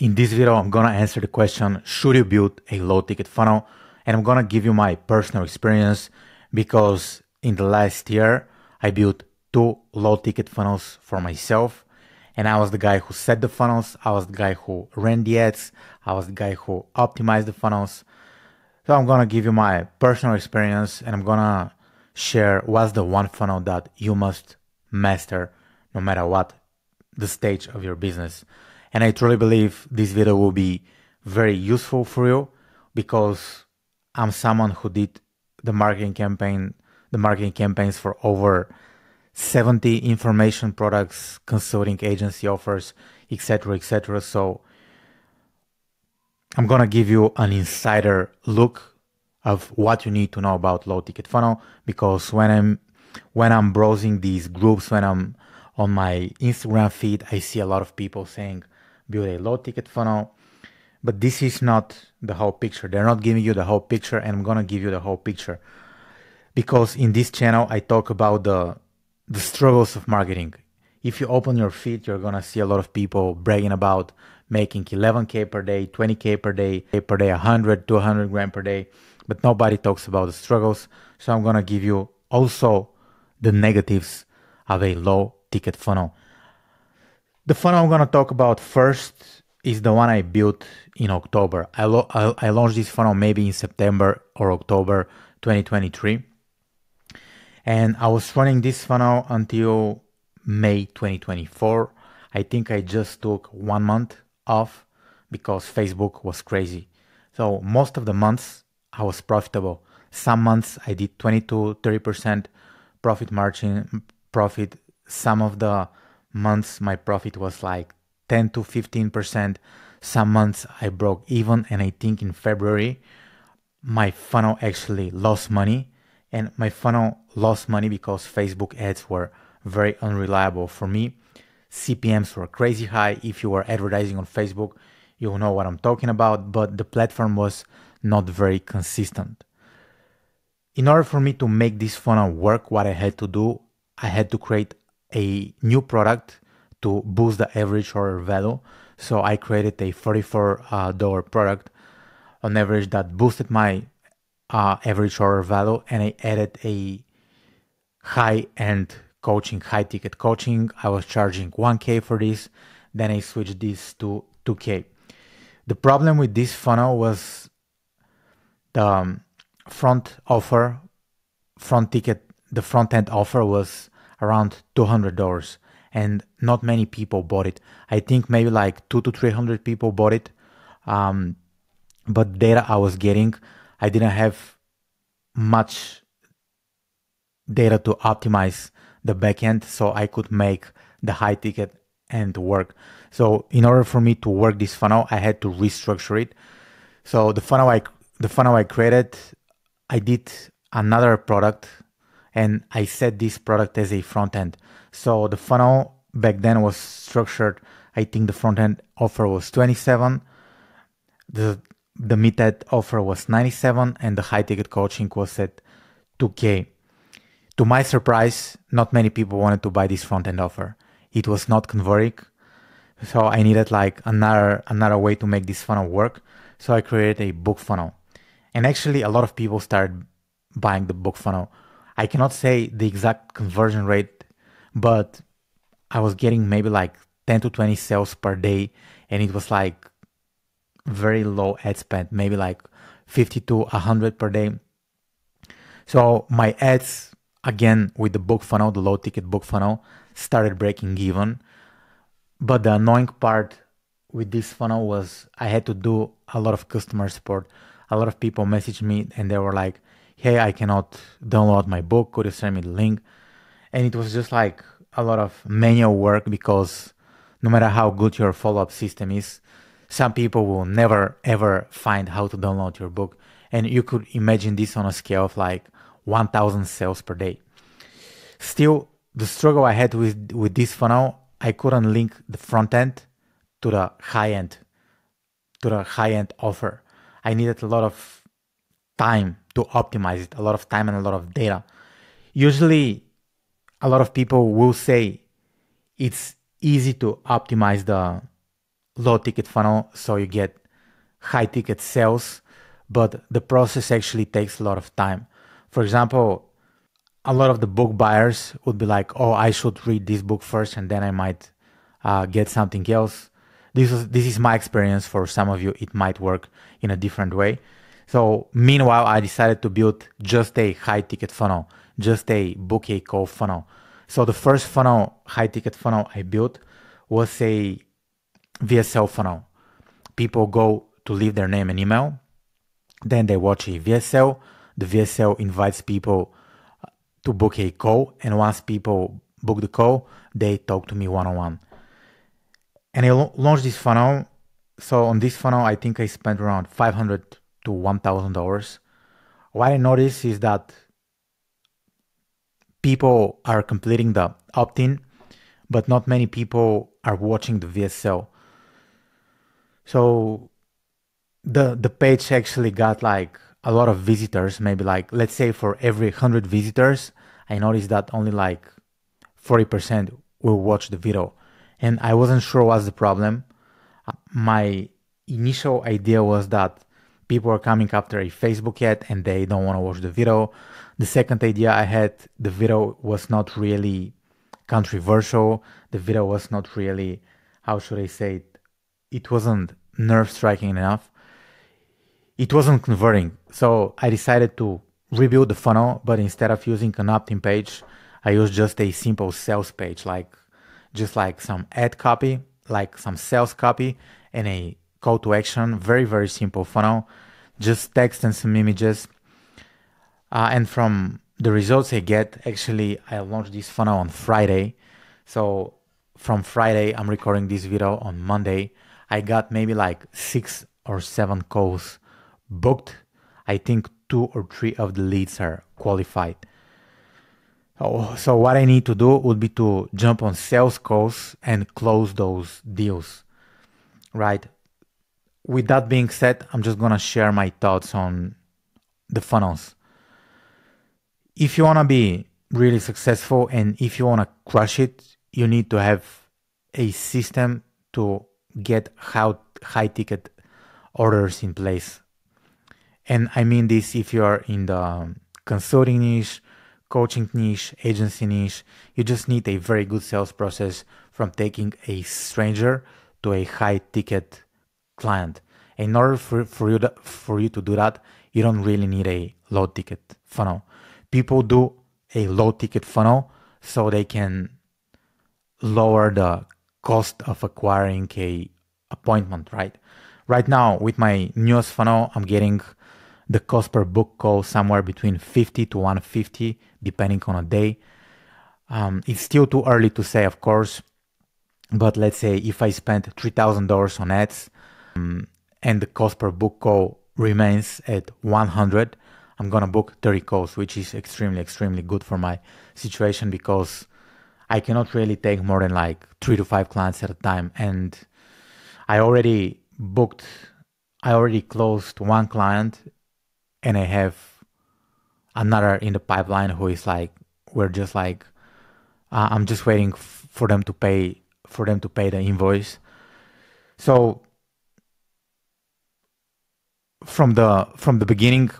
In this video, I'm gonna answer the question, should you build a low ticket funnel? And I'm gonna give you my personal experience because in the last year, I built two low ticket funnels for myself. And I was the guy who set the funnels. I was the guy who ran the ads. I was the guy who optimized the funnels. So I'm gonna give you my personal experience and I'm gonna share what's the one funnel that you must master no matter what the stage of your business. And I truly believe this video will be very useful for you because I'm someone who did the marketing campaign, the marketing campaigns for over 70 information products, consulting agency offers, etc., etc. So I'm gonna give you an insider look of what you need to know about low ticket funnel because when I'm when I'm browsing these groups, when I'm on my Instagram feed, I see a lot of people saying build a low ticket funnel. But this is not the whole picture. They're not giving you the whole picture, and I'm gonna give you the whole picture. Because in this channel, I talk about the the struggles of marketing. If you open your feed, you're gonna see a lot of people bragging about making 11k per day, 20k per day, per day, 100, 200 grand per day, but nobody talks about the struggles. So I'm gonna give you also the negatives of a low ticket funnel. The funnel I'm going to talk about first is the one I built in October. I, lo- I, I launched this funnel maybe in September or October 2023. And I was running this funnel until May 2024. I think I just took one month off because Facebook was crazy. So most of the months I was profitable. Some months I did 20 to 30% profit margin, profit. Some of the months my profit was like 10 to 15%. Some months I broke even, and I think in February my funnel actually lost money. And my funnel lost money because Facebook ads were very unreliable for me. CPMs were crazy high. If you were advertising on Facebook, you'll know what I'm talking about, but the platform was not very consistent. In order for me to make this funnel work, what I had to do, I had to create a new product to boost the average order value. So I created a $44 uh, product on average that boosted my uh, average order value and I added a high end coaching, high ticket coaching. I was charging 1K for this. Then I switched this to 2K. The problem with this funnel was the um, front offer, front ticket, the front end offer was around $200 and not many people bought it. I think maybe like two to 300 people bought it. Um, but data I was getting, I didn't have much data to optimize the backend so I could make the high ticket and work. So in order for me to work this funnel, I had to restructure it. So the funnel I the funnel I created, I did another product and I set this product as a front end. So the funnel back then was structured. I think the front end offer was 27, the the mid end offer was 97, and the high ticket coaching was at 2k. To my surprise, not many people wanted to buy this front end offer. It was not converting, so I needed like another another way to make this funnel work. So I created a book funnel, and actually a lot of people started buying the book funnel I cannot say the exact conversion rate, but I was getting maybe like 10 to 20 sales per day, and it was like very low ad spend, maybe like 50 to 100 per day. So my ads, again with the book funnel, the low ticket book funnel, started breaking even. But the annoying part with this funnel was I had to do a lot of customer support. A lot of people messaged me and they were like, hey, I cannot download my book. Could you send me the link? And it was just like a lot of manual work because no matter how good your follow up system is, some people will never ever find how to download your book. And you could imagine this on a scale of like 1000 sales per day. Still, the struggle I had with, with this funnel, I couldn't link the front end to the high end, to the high end offer. I needed a lot of time to optimize it, a lot of time and a lot of data. Usually, a lot of people will say it's easy to optimize the low ticket funnel so you get high ticket sales, but the process actually takes a lot of time. For example, a lot of the book buyers would be like, "Oh, I should read this book first, and then I might uh, get something else." This is this is my experience. For some of you, it might work in a different way. So, meanwhile, I decided to build just a high ticket funnel, just a book a call funnel. So, the first funnel, high ticket funnel I built was a VSL funnel. People go to leave their name and email, then they watch a VSL. The VSL invites people uh, to book a call, and once people book the call, they talk to me one on one. And I launched this funnel. So on this funnel, I think I spent around five hundred to one thousand dollars. What I noticed is that people are completing the opt-in, but not many people are watching the VSL. So the the page actually got like a lot of visitors, maybe like let's say for every 100 visitors, I noticed that only like 40% will watch the video. And I wasn't sure what's the problem. Uh, my initial idea was that people are coming after a Facebook ad and they don't want to watch the video. The second idea I had, the video was not really controversial. The video was not really, how should I say it? It wasn't nerve striking enough it wasn't converting. So I decided to rebuild the funnel, but instead of using an opt-in page, I used just a simple sales page, like just like some ad copy, like some sales copy, and a call to action. Very very simple funnel, just text and some images. Uh, and from the results I get, actually, I launched this funnel on Friday. So from Friday, I'm recording this video on Monday. I got maybe like six or seven calls booked, I think two or three of the leads are qualified. Oh, so what I need to do would be to jump on sales calls and close those deals, right? With that being said, I'm just gonna share my thoughts on the funnels. If you wanna be really successful and if you wanna crush it, you need to have a system to get high ticket orders in place and I mean this if you are in the consulting niche, coaching niche, agency niche, you just need a very good sales process from taking a stranger to a high ticket client. In order for, for you to, for you to do that, you don't really need a low ticket funnel. People do a low ticket funnel so they can lower the cost of acquiring a appointment, right? Right now with my newest funnel, I'm getting the cost per book call somewhere between 50 to 150 depending on a day um, it's still too early to say of course but let's say if i spent $3000 on ads um, and the cost per book call remains at 100 i'm gonna book 30 calls which is extremely extremely good for my situation because i cannot really take more than like three to five clients at a time and i already booked i already closed one client and I have another in the pipeline who is like we're just like uh, I'm just waiting f- for them to pay for them to pay the invoice. So from the from the beginning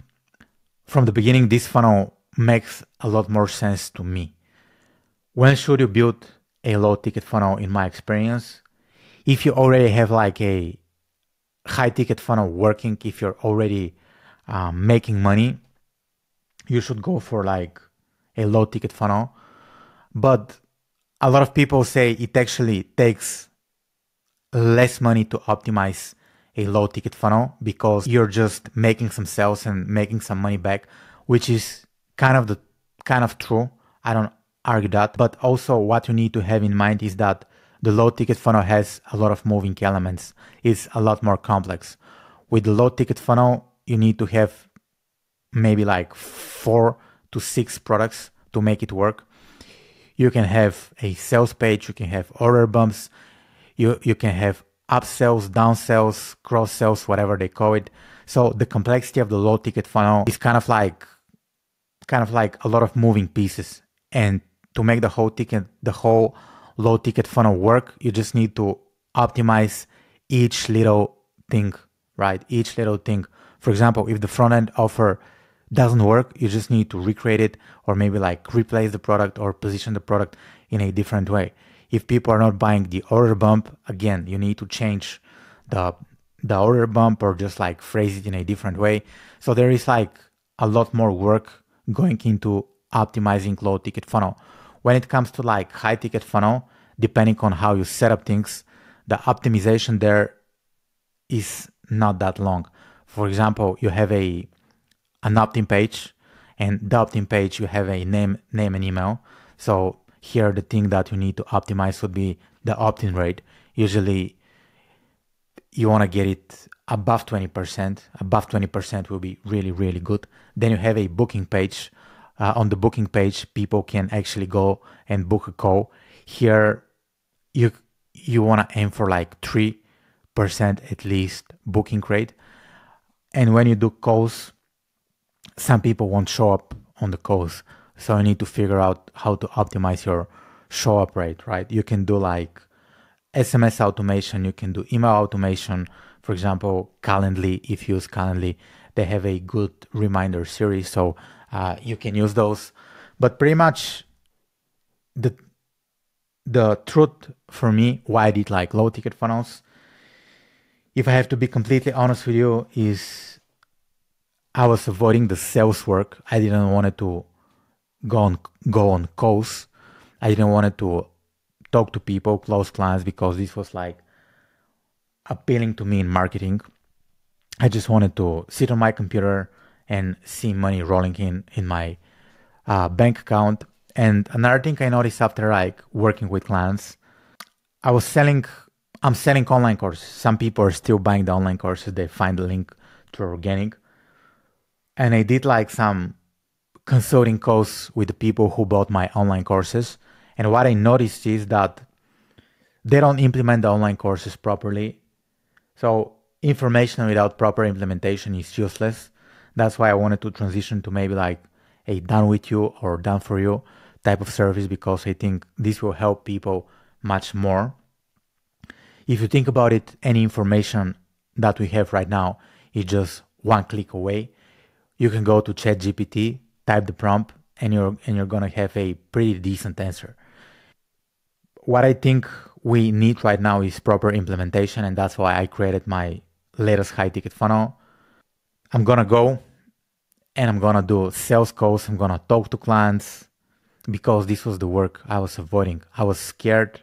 from the beginning this funnel makes a lot more sense to me. When should you build a low ticket funnel in my experience? If you already have like a high ticket funnel working, if you're already um, making money, you should go for like a low ticket funnel. But a lot of people say it actually takes less money to optimize a low ticket funnel because you're just making some sales and making some money back, which is kind of the kind of true. I don't argue that. But also what you need to have in mind is that the low ticket funnel has a lot of moving elements. It's a lot more complex. With the low ticket funnel, you need to have maybe like four to six products to make it work. You can have a sales page, you can have order bumps, you, you can have upsells, downsells, cross sells, whatever they call it. So the complexity of the low ticket funnel is kind of like kind of like a lot of moving pieces. And to make the whole ticket the whole low ticket funnel work, you just need to optimize each little thing, right? Each little thing. For example, if the front end offer doesn't work, you just need to recreate it or maybe like replace the product or position the product in a different way. If people are not buying the order bump, again, you need to change the the order bump or just like phrase it in a different way. So there is like a lot more work going into optimizing low ticket funnel. When it comes to like high ticket funnel, depending on how you set up things, the optimization there is not that long. For example, you have a an opt-in page and the opt-in page you have a name name and email. So here the thing that you need to optimize would be the opt-in rate. Usually you want to get it above 20%. Above 20% will be really, really good. Then you have a booking page. Uh, on the booking page, people can actually go and book a call. Here, you you want to aim for like 3% at least booking rate. And when you do calls, some people won't show up on the calls. So you need to figure out how to optimize your show up rate, right? You can do like SMS automation, you can do email automation. For example, Calendly, if you use Calendly, they have a good reminder series, so uh, you can use those. But pretty much the the truth for me, why I did like low ticket funnels, if I have to be completely honest with you, is I was avoiding the sales work. I didn't want to go on go on calls. I didn't want to talk to people, close clients, because this was like appealing to me in marketing. I just wanted to sit on my computer and see money rolling in in my uh, bank account. And another thing I noticed after like working with clients, I was selling. I'm selling online courses. Some people are still buying the online courses. They find the link to organic, and I did like some consulting calls with the people who bought my online courses and what I noticed is that they don't implement the online courses properly. So information without proper implementation is useless. That's why I wanted to transition to maybe like a done with you or done for you type of service because I think this will help people much more. If you think about it, any information that we have right now is just one click away. You can go to ChatGPT, type the prompt, and you're and you're gonna have a pretty decent answer what I think we need right now is proper implementation, and that's why I created my latest high ticket funnel. I'm gonna go and I'm gonna do sales calls. I'm gonna talk to clients because this was the work I was avoiding. I was scared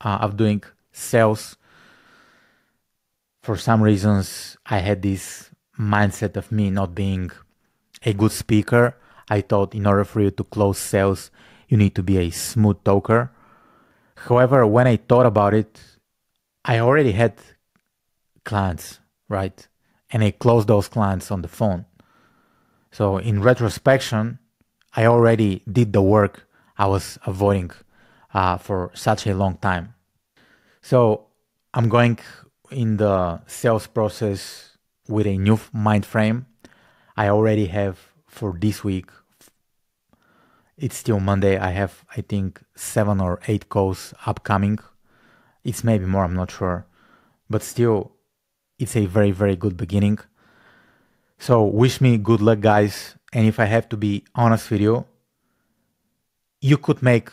uh, of doing sales. For some reasons, I had this mindset of me not being a good speaker. I thought in order for you to close sales, you need to be a smooth talker. However, when I thought about it, I already had clients, right? And I closed those clients on the phone. So in retrospection, I already did the work I was avoiding uh, for such a long time. So I'm going in the sales process with a new mind frame. I already have for this week it's still Monday. I have, I think, seven or eight calls upcoming. It's maybe more, I'm not sure. But still, it's a very, very good beginning. So, wish me good luck, guys. And if I have to be honest with you, you could make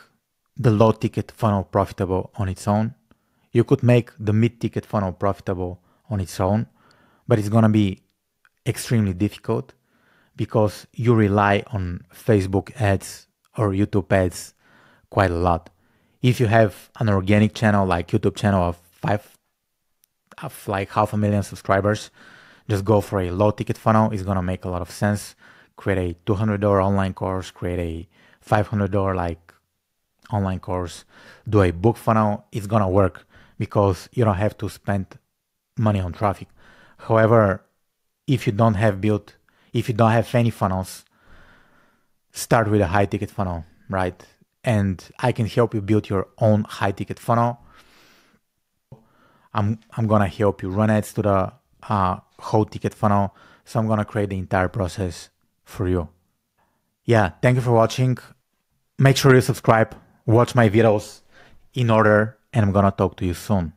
the low ticket funnel profitable on its own. You could make the mid ticket funnel profitable on its own, but it's gonna be extremely difficult because you rely on Facebook ads or YouTube ads quite a lot. If you have an organic channel like YouTube channel of five of like half a million subscribers, just go for a low ticket funnel. It's gonna make a lot of sense. Create a $200 online course, create a $500 like online course, do a book funnel. It's gonna work because you don't have to spend money on traffic. However, if you don't have built, if you don't have any funnels, start with a high ticket funnel, right? And I can help you build your own high ticket funnel. I'm I'm gonna help you run ads to the uh, whole ticket funnel. So I'm gonna create the entire process for you. Yeah, thank you for watching. Make sure you subscribe, watch my videos in order, and I'm gonna talk to you soon.